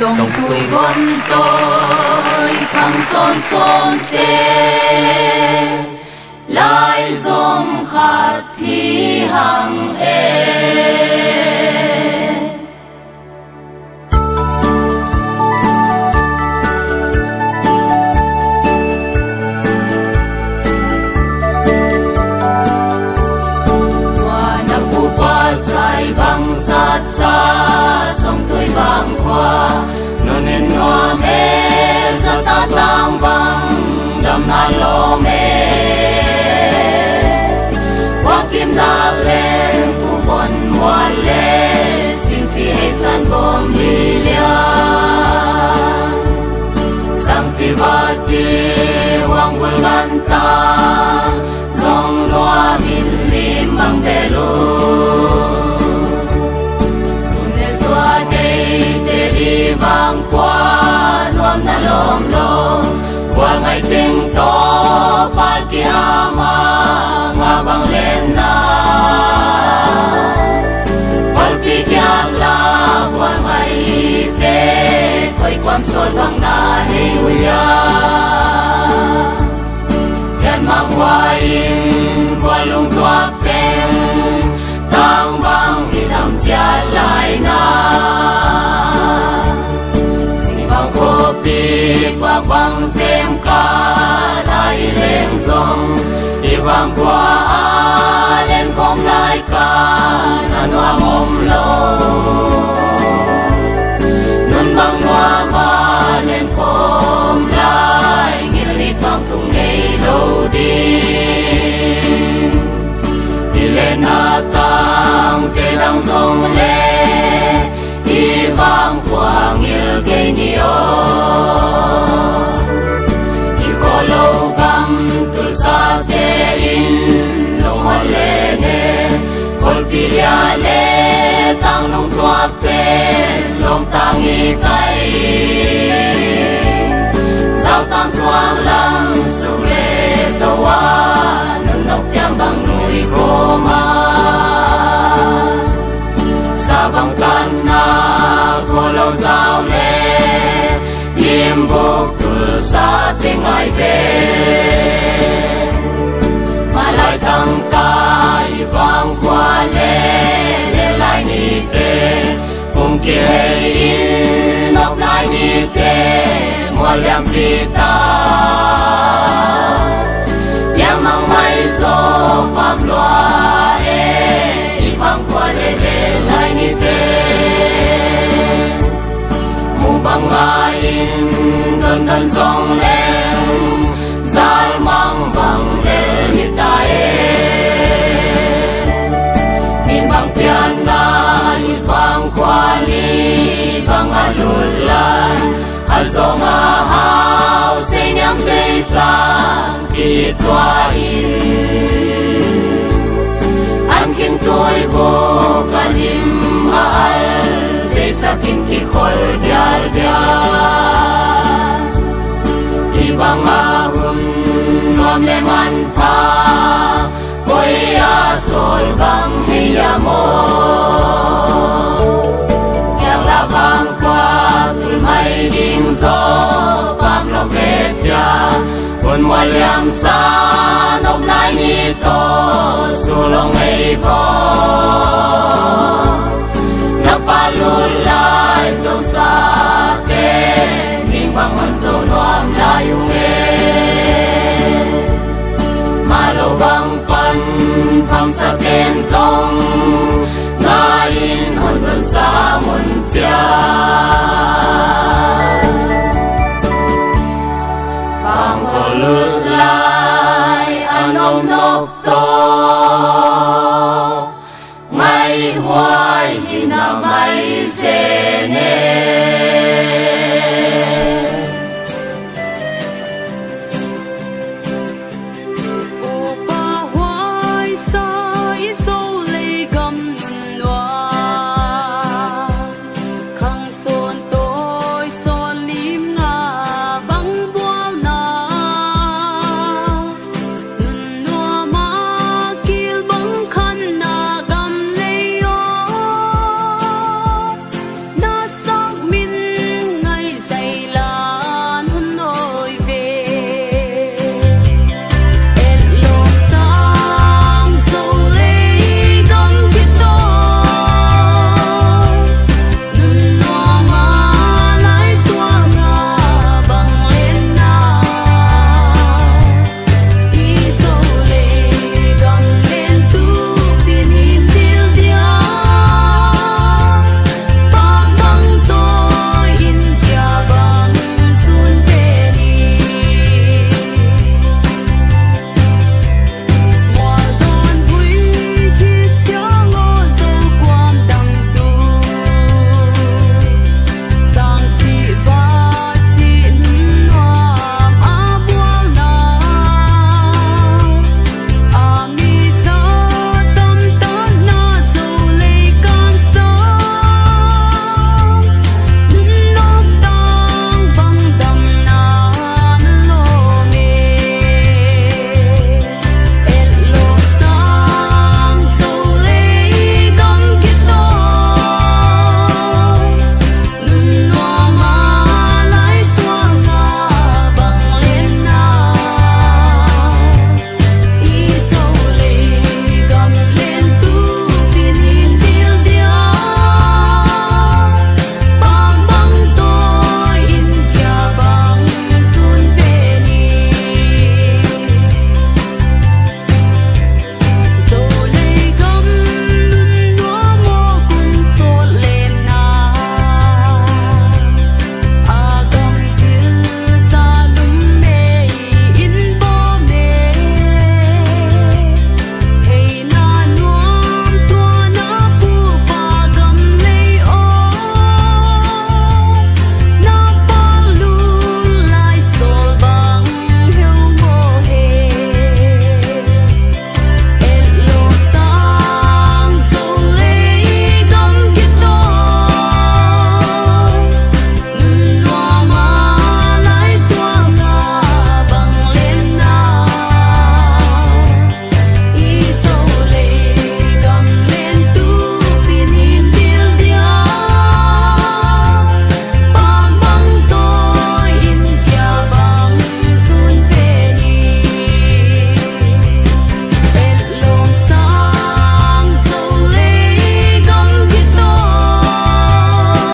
song tui gon tôi khang son son te lai zom khat thi hang e tim kim na lên ku bon mua le xin chi hay san bom li lia sang chi ba chi wang bul gan ta, dòng loa min lim bang bê lu. Ne xoa đây te li bang qua nuam na lom lom qua ngày tình to par ki ama nga bang len na. Par pi kya la qua ngày te koi kwam sol bang na he uya yan mang qua in qua lung tua pen tang bang idam chia lai na. Qua quang xem ca lại lên dòng. Đi vang qua a lên không lại ca nan hoa mồm lâu nun băng qua ba lên không lại nghìn ly tóc tung ngày lâu đi. Đi lên hạ tăng tê đang dòng lên. Qua ngil cây niyo đi khó lâu gam tul sa te lo long hoa kol pilia tang nong tua te long tang i tay sao tang tuang lam su lê tàu nun nóc cham bang nuôi khô ma sa ting ai ve ma lai thang ta i vang kwa le le lai ni te kum ki hei in nop lai ni te mo liam pi ta liam mang mai zo pam loa e i vang kwa le le lai ni te mu bang ai in gần gần song lên bang kwa ni bang alul lan al zong a hao se nyam se sang ki tua in an kin toi bo kalim ma al de sa kin ki khol dial dia di a hun nom le man pa koi a sol bang hi amor pam cha con sa nóc lai nhị to su long ei bo na pa lu lai zo sa te ning bang hon zo nuam la yêu nge mà lo bang pan phang sa tên sông ngài in hồn don sa muôn cha lượt lại anh ông nộp tổ ngay hoài thì nằm mây dễ nên